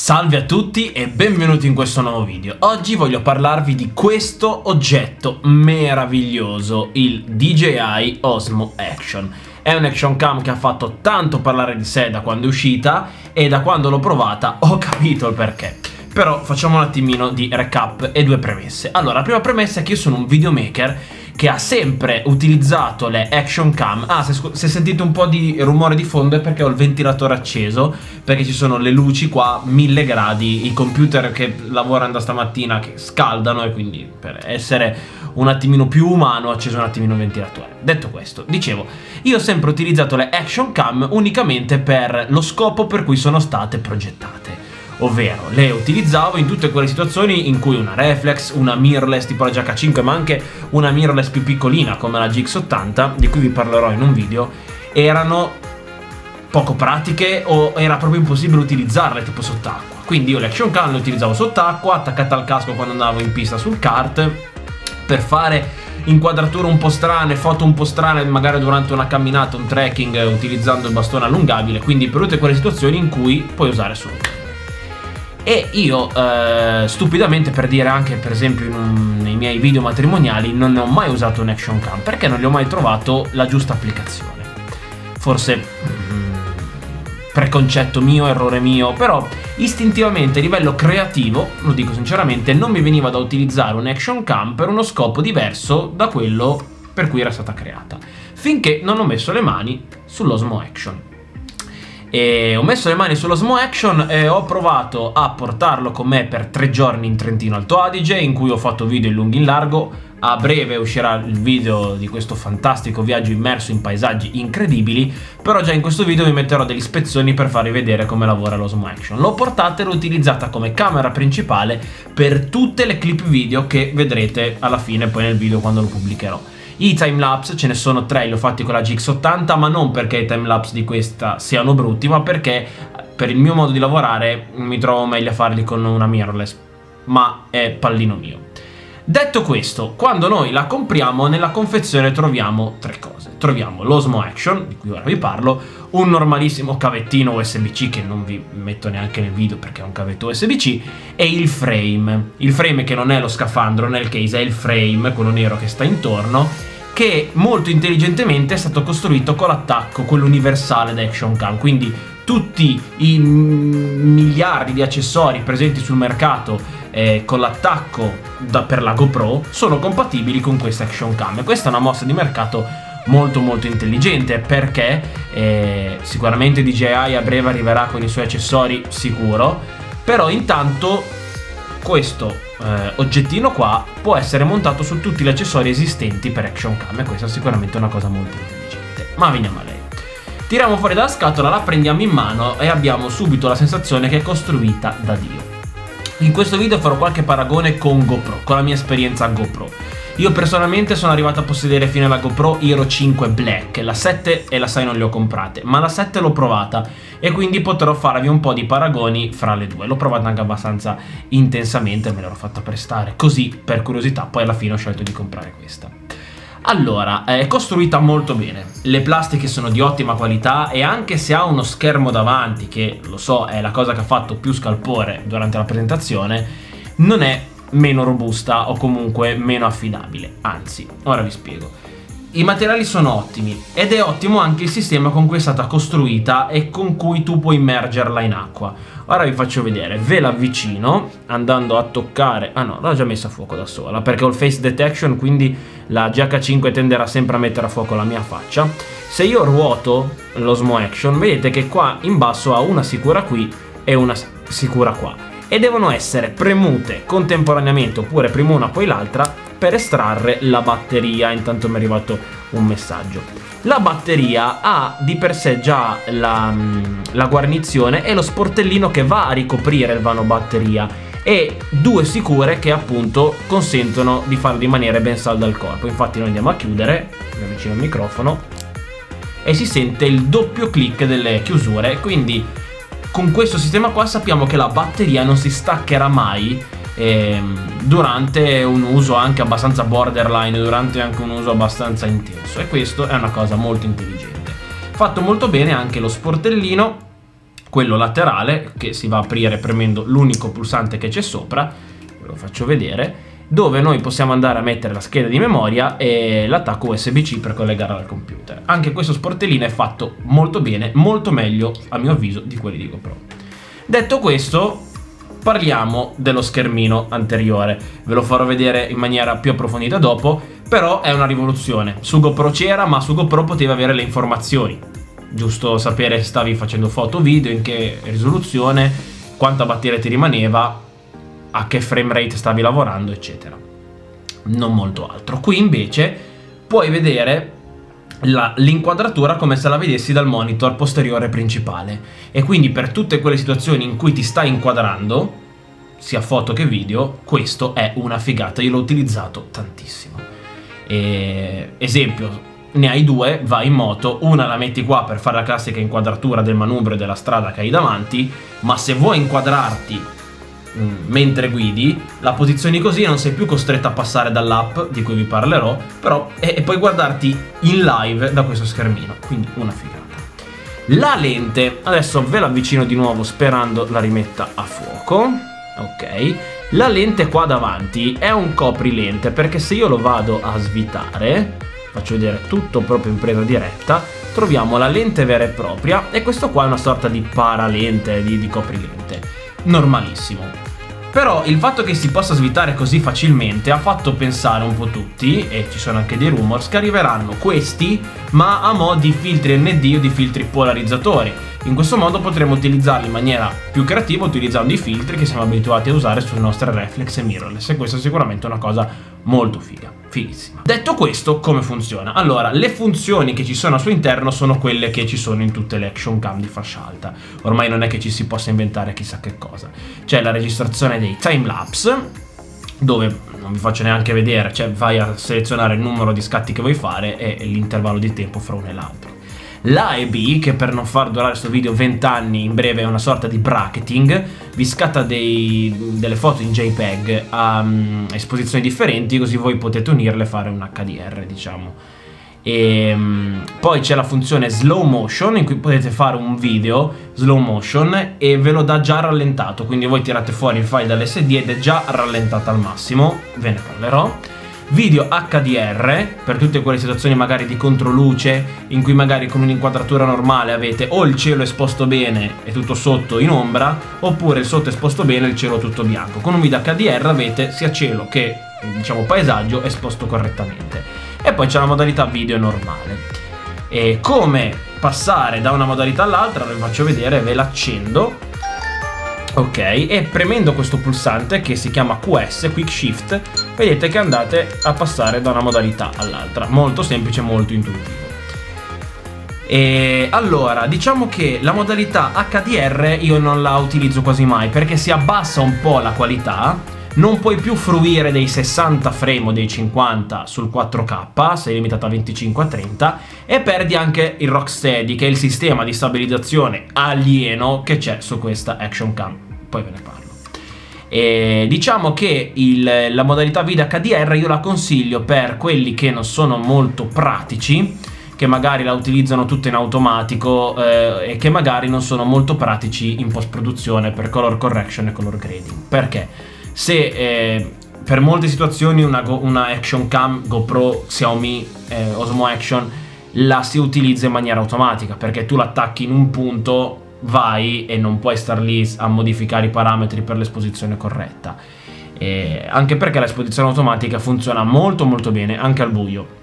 Salve a tutti e benvenuti in questo nuovo video. Oggi voglio parlarvi di questo oggetto meraviglioso, il DJI Osmo Action. È un action cam che ha fatto tanto parlare di sé da quando è uscita e da quando l'ho provata ho capito il perché. Però facciamo un attimino di recap e due premesse. Allora, la prima premessa è che io sono un videomaker che ha sempre utilizzato le action cam. Ah, se, se, sentite un po' di rumore di fondo è perché ho il ventilatore acceso, perché ci sono le luci qua, mille gradi, i computer che lavorano da stamattina che scaldano e quindi per essere un attimino più umano ho acceso un attimino il ventilatore. Detto questo, dicevo, io ho sempre utilizzato le action cam unicamente per lo scopo per cui sono state progettate ovvero le utilizzavo in tutte quelle situazioni in cui una reflex, una mirrorless tipo la GH5 ma anche una mirrorless più piccolina come la GX80 di cui vi parlerò in un video erano poco pratiche o era proprio impossibile utilizzarle tipo sott'acqua. Quindi io l'action cam le utilizzavo sott'acqua attaccata al casco quando andavo in pista sul kart per fare inquadrature un po' strane, foto un po' strane magari durante una camminata, un trekking utilizzando il bastone allungabile quindi per tutte quelle situazioni in cui puoi usare solo e io eh, stupidamente per dire anche per esempio un, nei miei video matrimoniali non ho mai usato un action cam perché non gli ho mai trovato la giusta applicazione. Forse mm, preconcetto mio, errore mio però istintivamente a livello creativo lo dico sinceramente non mi veniva da utilizzare un action cam per uno scopo diverso da quello per cui era stata creata. Finché non ho messo le mani sull'Osmo Action e ho messo le mani sullo Smo Action e ho provato a portarlo con me per tre giorni in Trentino Alto Adige in cui ho fatto video in lungo e in largo. A breve uscirà il video di questo fantastico viaggio immerso in paesaggi incredibili però già in questo video vi metterò delle ispezioni per farvi vedere come lavora l'Osmo Action. L'ho portata e l'ho utilizzata come camera principale per tutte le clip video che vedrete alla fine poi nel video quando lo pubblicherò i timelapse ce ne sono tre, li ho fatti con la GX80, ma non perché i timelapse di questa siano brutti, ma perché per il mio modo di lavorare mi trovo meglio a farli con una mirrorless, ma è pallino mio. Detto questo, quando noi la compriamo nella confezione troviamo tre cose. Troviamo l'Osmo Action, di cui ora vi parlo, un normalissimo cavettino USB-C che non vi metto neanche nel video perché è un cavetto USB-C e il frame. Il frame che non è lo scafandro nel case, è il frame, quello nero che sta intorno che molto intelligentemente è stato costruito con l'attacco, quello universale da Action Cam, quindi tutti i miliardi di accessori presenti sul mercato eh, con l'attacco per la GoPro sono compatibili con questa Action Cam. E questa è una mossa di mercato molto molto intelligente perché eh, sicuramente DJI a breve arriverà con i suoi accessori sicuro. Però intanto questo eh, oggettino qua può essere montato su tutti gli accessori esistenti per Action Cam e questa è sicuramente una cosa molto intelligente. Ma veniamo a lei. Tiriamo fuori dalla scatola, la prendiamo in mano e abbiamo subito la sensazione che è costruita da Dio. In questo video farò qualche paragone con GoPro, con la mia esperienza GoPro. Io personalmente sono arrivato a possedere fino alla GoPro Hero 5 Black, la 7 e la 6 non le ho comprate, ma la 7 l'ho provata e quindi potrò farvi un po' di paragoni fra le due. L'ho provata anche abbastanza intensamente, me l'ero fatta prestare così per curiosità, poi alla fine ho scelto di comprare questa. Allora, è costruita molto bene, le plastiche sono di ottima qualità e anche se ha uno schermo davanti, che lo so è la cosa che ha fatto più scalpore durante la presentazione, non è meno robusta o comunque meno affidabile. Anzi, ora vi spiego. I materiali sono ottimi ed è ottimo anche il sistema con cui è stata costruita e con cui tu puoi immergerla in acqua. Ora vi faccio vedere, ve l'avvicino andando a toccare... Ah no, l'ho già messa a fuoco da sola perché ho il face detection quindi la GH5 tenderà sempre a mettere a fuoco la mia faccia. Se io ruoto l'Osmo Action vedete che qua in basso ha una sicura qui e una sicura qua e devono essere premute contemporaneamente oppure prima una poi l'altra per estrarre la batteria. Intanto mi è arrivato un messaggio. La batteria ha di per sé già la, mm, la guarnizione e lo sportellino che va a ricoprire il vano batteria e due sicure che appunto consentono di farlo rimanere ben saldo al corpo. Infatti noi andiamo a chiudere, mi avvicino al microfono e si sente il doppio clic delle chiusure, quindi con questo sistema qua sappiamo che la batteria non si staccherà mai ehm, durante un uso anche abbastanza borderline, durante anche un uso abbastanza intenso. E questo è una cosa molto intelligente. Fatto molto bene anche lo sportellino quello laterale che si va a aprire premendo l'unico pulsante che c'è sopra, ve lo faccio vedere, dove noi possiamo andare a mettere la scheda di memoria e l'attacco USB-C per collegarla al computer. Anche questo sportellino è fatto molto bene, molto meglio a mio avviso di quelli di GoPro. Detto questo, parliamo dello schermino anteriore. Ve lo farò vedere in maniera più approfondita dopo, però è una rivoluzione. Su GoPro c'era, ma su GoPro potevi avere le informazioni. Giusto sapere se stavi facendo foto, video, in che risoluzione, quanta batteria ti rimaneva, a che frame rate stavi lavorando, eccetera. Non molto altro. Qui invece puoi vedere l'inquadratura come se la vedessi dal monitor posteriore principale e quindi per tutte quelle situazioni in cui ti stai inquadrando sia foto che video questo è una figata io l'ho utilizzato tantissimo e, esempio ne hai due vai in moto una la metti qua per fare la classica inquadratura del manubrio della strada che hai davanti ma se vuoi inquadrarti mentre guidi, la posizioni così e non sei più costretto a passare dall'app di cui vi parlerò, però e, e puoi guardarti in live da questo schermino, quindi una figata. La lente, adesso ve la avvicino di nuovo sperando la rimetta a fuoco, ok. La lente qua davanti è un coprilente perché se io lo vado a svitare, faccio vedere tutto proprio in presa diretta, troviamo la lente vera e propria e questo qua è una sorta di paralente, di, di coprilente normalissimo. Però il fatto che si possa svitare così facilmente ha fatto pensare un po' tutti, e ci sono anche dei rumors, che arriveranno questi ma a mo' di filtri ND o di filtri polarizzatori. In questo modo potremo utilizzarli in maniera più creativa utilizzando i filtri che siamo abituati a usare sulle nostre reflex e mirrorless e questa è sicuramente una cosa molto figa, fighissima. Detto questo, come funziona? Allora, le funzioni che ci sono al suo interno sono quelle che ci sono in tutte le action cam di fascia alta. Ormai non è che ci si possa inventare chissà che cosa. C'è la registrazione dei timelapse, dove non vi faccio neanche vedere, cioè vai a selezionare il numero di scatti che vuoi fare e l'intervallo di tempo fra uno e l'altro. La e B, che per non far durare questo video 20 anni, in breve è una sorta di bracketing, vi scatta dei, delle foto in JPEG a um, esposizioni differenti, così voi potete unirle e fare un HDR, diciamo. E, um, poi c'è la funzione slow motion in cui potete fare un video slow motion e ve lo dà già rallentato, quindi voi tirate fuori il file dall'SD ed è già rallentato al massimo, ve ne parlerò video HDR per tutte quelle situazioni magari di controluce in cui magari con un'inquadratura normale avete o il cielo esposto bene e tutto sotto in ombra oppure il sotto esposto bene e il cielo tutto bianco. Con un video HDR avete sia cielo che diciamo paesaggio esposto correttamente. E poi c'è la modalità video normale. E come passare da una modalità all'altra ve lo faccio vedere ve l'accendo Ok, e premendo questo pulsante che si chiama QS, Quick Shift, vedete che andate a passare da una modalità all'altra. Molto semplice, molto intuitivo. E allora, diciamo che la modalità HDR io non la utilizzo quasi mai perché si abbassa un po' la qualità, non puoi più fruire dei 60 frame o dei 50 sul 4K, sei limitato a 25 a 30 e perdi anche il Rocksteady che è il sistema di stabilizzazione alieno che c'è su questa Action Cam poi ve ne parlo. E diciamo che il, la modalità video HDR io la consiglio per quelli che non sono molto pratici, che magari la utilizzano tutta in automatico eh, e che magari non sono molto pratici in post produzione per color correction e color grading. Perché se eh, per molte situazioni una, una, action cam GoPro, Xiaomi, eh, Osmo Action la si utilizza in maniera automatica perché tu l'attacchi in un punto vai e non puoi star lì a modificare i parametri per l'esposizione corretta. E anche perché l'esposizione automatica funziona molto molto bene anche al buio.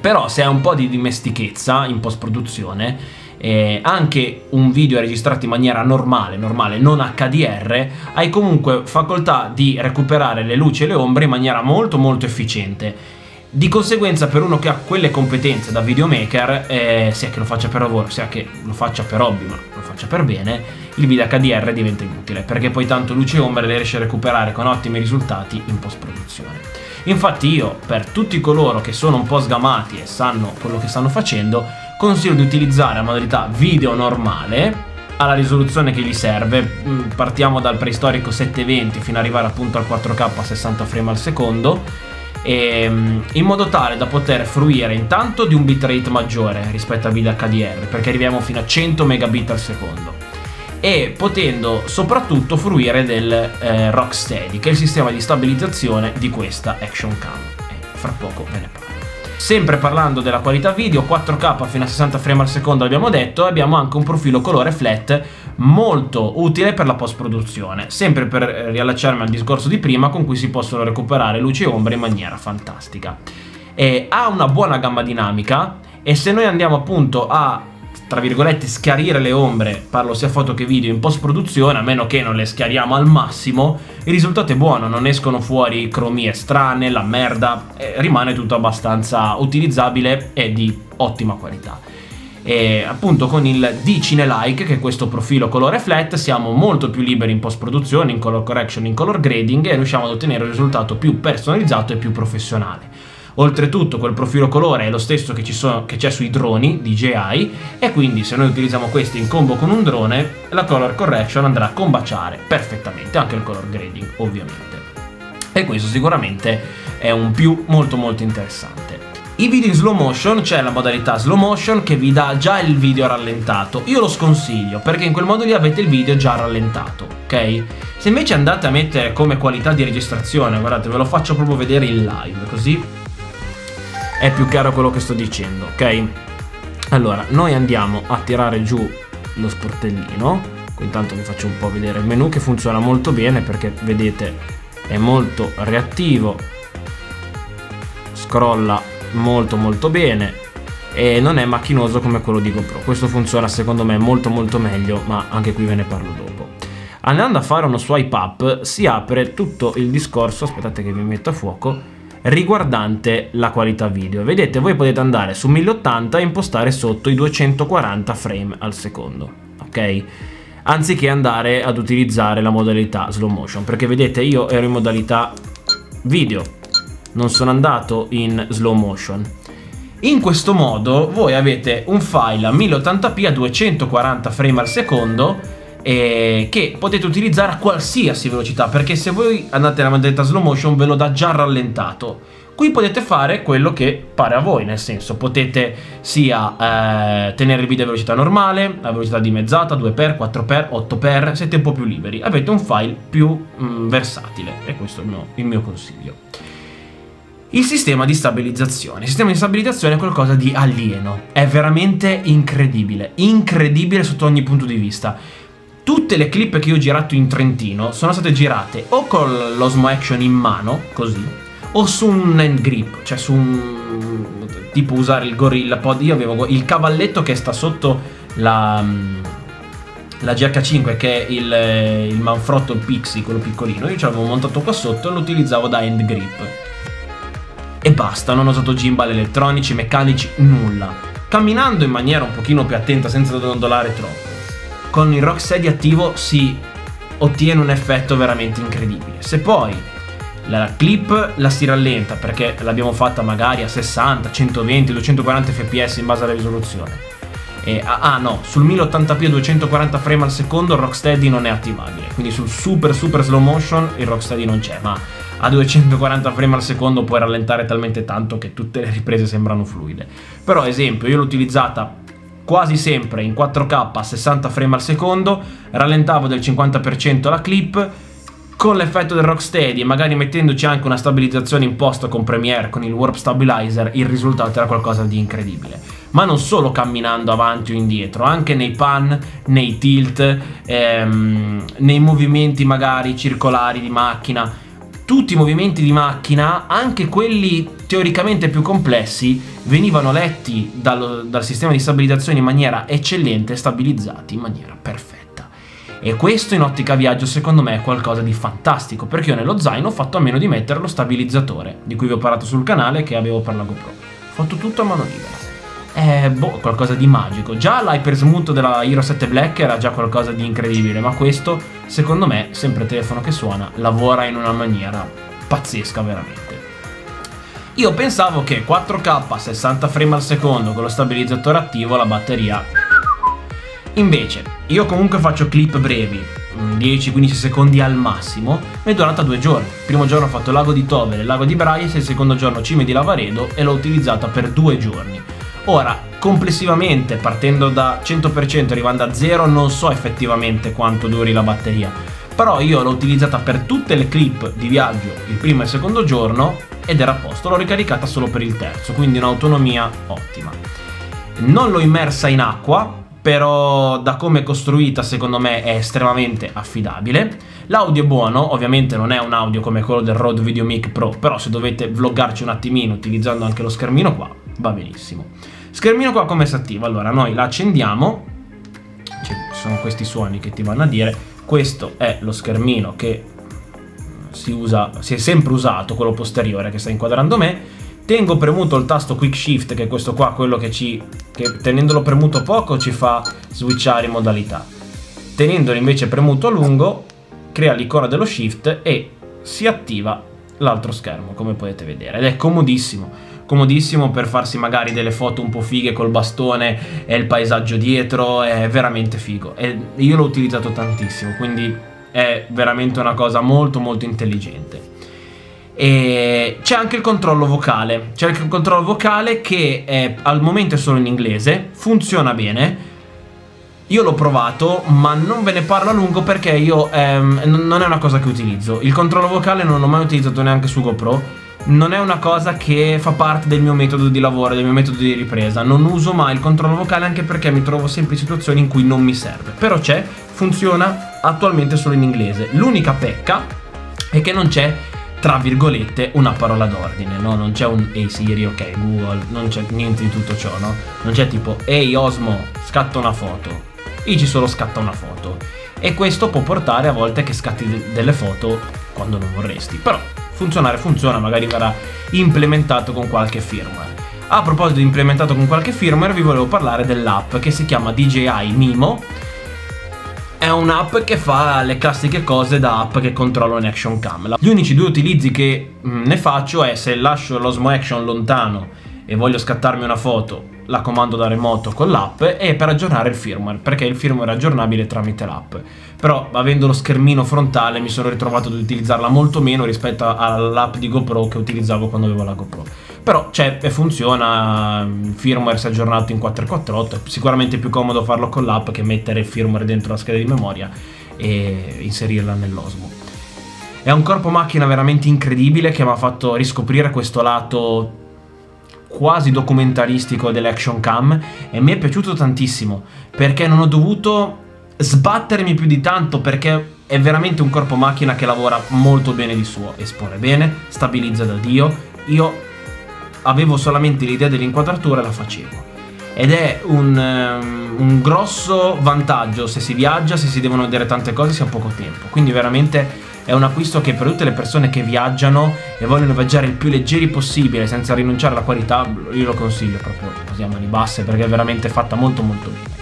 Però se hai un po' di dimestichezza in post produzione eh, anche un video registrato in maniera normale, normale, non HDR, hai comunque facoltà di recuperare le luci e le ombre in maniera molto molto efficiente di conseguenza per uno che ha quelle competenze da videomaker, eh, sia che lo faccia per lavoro, sia che lo faccia per hobby, ma lo faccia per bene, il video HDR diventa inutile, perché poi tanto luce e ombra le riesce a recuperare con ottimi risultati in post-produzione. Infatti io, per tutti coloro che sono un po' sgamati e sanno quello che stanno facendo, consiglio di utilizzare la modalità video normale, alla risoluzione che gli serve, mm, partiamo dal preistorico 720 fino ad arrivare appunto al 4K a 60 frame al secondo, ehm, in modo tale da poter fruire intanto di un bitrate maggiore rispetto al video HDR perché arriviamo fino a 100 megabit al secondo e potendo soprattutto fruire del eh, Rocksteady, che è il sistema di stabilizzazione di questa action cam. E fra poco ve ne parlo. Sempre parlando della qualità video, 4K fino a 60 frame al secondo abbiamo detto, abbiamo anche un profilo colore flat molto utile per la post produzione, sempre per eh, riallacciarmi al discorso di prima con cui si possono recuperare luci e ombre in maniera fantastica. E ha una buona gamma dinamica e se noi andiamo appunto a tra virgolette schiarire le ombre, parlo sia foto che video in post produzione, a meno che non le schiariamo al massimo, il risultato è buono, non escono fuori cromie strane, la merda, rimane tutto abbastanza utilizzabile e di ottima qualità. E appunto con il D-Cine Like, che è questo profilo colore flat, siamo molto più liberi in post produzione, in color correction, in color grading e riusciamo ad ottenere un risultato più personalizzato e più professionale. Oltretutto quel profilo colore è lo stesso che, c'è sui droni DJI e quindi se noi utilizziamo questi in combo con un drone la color correction andrà a combaciare perfettamente, anche il color grading ovviamente. E questo sicuramente è un più molto molto interessante. I video in slow motion c'è la modalità slow motion che vi dà già il video rallentato. Io lo sconsiglio perché in quel modo lì avete il video già rallentato, ok? Se invece andate a mettere come qualità di registrazione, guardate ve lo faccio proprio vedere in live così è più chiaro quello che sto dicendo, ok? Allora, noi andiamo a tirare giù lo sportellino. Intanto vi faccio un po' vedere il menu che funziona molto bene perché vedete è molto reattivo. Scrolla molto molto bene e non è macchinoso come quello di GoPro. Questo funziona secondo me molto molto meglio, ma anche qui ve ne parlo dopo. Andando a fare uno swipe up si apre tutto il discorso, aspettate che vi metto a fuoco, riguardante la qualità video. Vedete, voi potete andare su 1080 e impostare sotto i 240 frame al secondo, ok? Anziché andare ad utilizzare la modalità slow motion, perché vedete io ero in modalità video, non sono andato in slow motion. In questo modo voi avete un file a 1080p a 240 frame al secondo eh, che potete utilizzare a qualsiasi velocità perché se voi andate nella modalità slow motion ve lo dà già rallentato qui potete fare quello che pare a voi nel senso potete sia eh, tenere il video a velocità normale a velocità dimezzata 2x 4x 8x siete un po' più liberi avete un file più mm, versatile e questo è il mio, il mio consiglio il sistema di stabilizzazione. Il sistema di stabilizzazione è qualcosa di alieno. È veramente incredibile. Incredibile sotto ogni punto di vista tutte le clip che io ho girato in Trentino sono state girate o con l'Osmo Action in mano, così, o su un hand grip, cioè su un... tipo usare il Gorilla Pod. Io avevo il cavalletto che sta sotto la... la GH5 che è il, il Manfrotto Pixie, quello piccolino. Io ce l'avevo montato qua sotto e lo utilizzavo da hand grip. E basta, non ho usato gimbal elettronici, meccanici, nulla. Camminando in maniera un pochino più attenta senza dondolare troppo con il Rocksteady attivo si ottiene un effetto veramente incredibile. Se poi la clip la si rallenta perché l'abbiamo fatta magari a 60, 120, 240 fps in base alla risoluzione. E, ah, no, sul 1080p a 240 frame al secondo il Rocksteady non è attivabile, quindi sul super super slow motion il Rocksteady non c'è, ma a 240 frame al secondo puoi rallentare talmente tanto che tutte le riprese sembrano fluide. Però esempio, io l'ho utilizzata quasi sempre in 4K a 60 frame al secondo, rallentavo del 50% la clip, con l'effetto del Rocksteady e magari mettendoci anche una stabilizzazione imposta con Premiere, con il Warp Stabilizer, il risultato era qualcosa di incredibile. Ma non solo camminando avanti o indietro, anche nei pan, nei tilt, ehm, nei movimenti magari circolari di macchina, tutti i movimenti di macchina, anche quelli teoricamente più complessi, venivano letti dal, dal sistema di stabilizzazione in maniera eccellente e stabilizzati in maniera perfetta. E questo in ottica viaggio secondo me è qualcosa di fantastico, perché io nello zaino ho fatto a meno di mettere lo stabilizzatore, di cui vi ho parlato sul canale che avevo per la GoPro. Ho fatto tutto a mano libera. È boh, qualcosa di magico. Già l'hypersmooth della Hero 7 Black era già qualcosa di incredibile, ma questo, secondo me, sempre telefono che suona, lavora in una maniera pazzesca veramente. Io pensavo che 4K a 60 frame al secondo con lo stabilizzatore attivo la batteria... Invece, io comunque faccio clip brevi, 10-15 secondi al massimo, mi è durata due giorni. Il primo giorno ho fatto Lago di Tovere, Lago di Braies, il secondo giorno Cime di Lavaredo e l'ho utilizzata per due giorni Ora, complessivamente, partendo da 100% arrivando a 0, non so effettivamente quanto duri la batteria. Però io l'ho utilizzata per tutte le clip di viaggio il primo e il secondo giorno ed era a posto. L'ho ricaricata solo per il terzo, quindi un'autonomia ottima. Non l'ho immersa in acqua, però da come è costruita secondo me è estremamente affidabile. L'audio è buono, ovviamente non è un audio come quello del Rode VideoMic Pro, però se dovete vloggarci un attimino utilizzando anche lo schermino qua, va benissimo. Schermino qua come si attiva? Allora, noi l'accendiamo, ci sono questi suoni che ti vanno a dire, questo è lo schermino che si usa, si è sempre usato, quello posteriore che sta inquadrando me, Tengo premuto il tasto Quick Shift, che è questo qua, quello che ci... che tenendolo premuto poco ci fa switchare in modalità. Tenendolo invece premuto a lungo, crea l'icona dello Shift e si attiva l'altro schermo, come potete vedere. Ed è comodissimo. Comodissimo per farsi magari delle foto un po' fighe col bastone e il paesaggio dietro, è veramente figo. E io l'ho utilizzato tantissimo, quindi è veramente una cosa molto molto intelligente. E c'è anche il controllo vocale. C'è il controllo vocale che è, al momento è solo in inglese, funziona bene. Io l'ho provato, ma non ve ne parlo a lungo perché io ehm, non è una cosa che utilizzo. Il controllo vocale non l'ho mai utilizzato neanche su GoPro. Non è una cosa che fa parte del mio metodo di lavoro, del mio metodo di ripresa. Non uso mai il controllo vocale anche perché mi trovo sempre in situazioni in cui non mi serve. Però c'è, funziona attualmente solo in inglese. L'unica pecca è che non c'è tra virgolette, una parola d'ordine, no? Non c'è un Ehi Siri, ok, Google, non c'è niente di tutto ciò, no? Non c'è tipo Ehi Osmo, scatta una foto. Dici solo scatta una foto. E questo può portare a volte che scatti de delle foto quando non vorresti. Però funzionare funziona, magari verrà implementato con qualche firmware. A proposito di implementato con qualche firmware, vi volevo parlare dell'app che si chiama DJI Mimo è un'app che fa le classiche cose da app che controllo in action cam. Gli unici due utilizzi che mm, ne faccio è se lascio l'Osmo Action lontano e voglio scattarmi una foto, la comando da remoto con l'app e per aggiornare il firmware, perché il firmware è aggiornabile tramite l'app. Però avendo lo schermino frontale mi sono ritrovato ad utilizzarla molto meno rispetto all'app di GoPro che utilizzavo quando avevo la GoPro. Però c'è e funziona, il firmware si è aggiornato in 448, è sicuramente più comodo farlo con l'app che mettere il firmware dentro la scheda di memoria e inserirla nell'Osmo. È un corpo macchina veramente incredibile che mi ha fatto riscoprire questo lato quasi documentaristico dell'action cam e mi è piaciuto tantissimo perché non ho dovuto sbattermi più di tanto perché è veramente un corpo macchina che lavora molto bene di suo, espone bene, stabilizza da Dio. Io avevo solamente l'idea dell'inquadratura e la facevo. Ed è un, um, un, grosso vantaggio se si viaggia, se si devono vedere tante cose, si ha poco tempo. Quindi veramente è un acquisto che per tutte le persone che viaggiano e vogliono viaggiare il più leggeri possibile senza rinunciare alla qualità, io lo consiglio proprio così a mani basse perché è veramente fatta molto molto bene.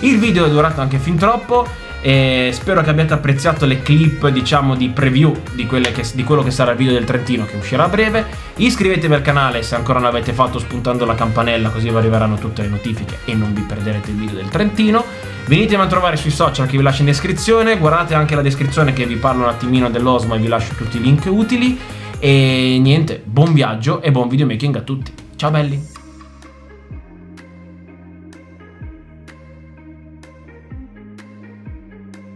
Il video è durato anche fin troppo, e spero che abbiate apprezzato le clip diciamo di preview di, che, di, quello che sarà il video del Trentino che uscirà a breve iscrivetevi al canale se ancora non l'avete fatto spuntando la campanella così vi arriveranno tutte le notifiche e non vi perderete il video del Trentino venitemi a trovare sui social che vi lascio in descrizione guardate anche la descrizione che vi parlo un attimino dell'Osmo e vi lascio tutti i link utili. E niente buon viaggio e buon videomaking a tutti. Ciao belli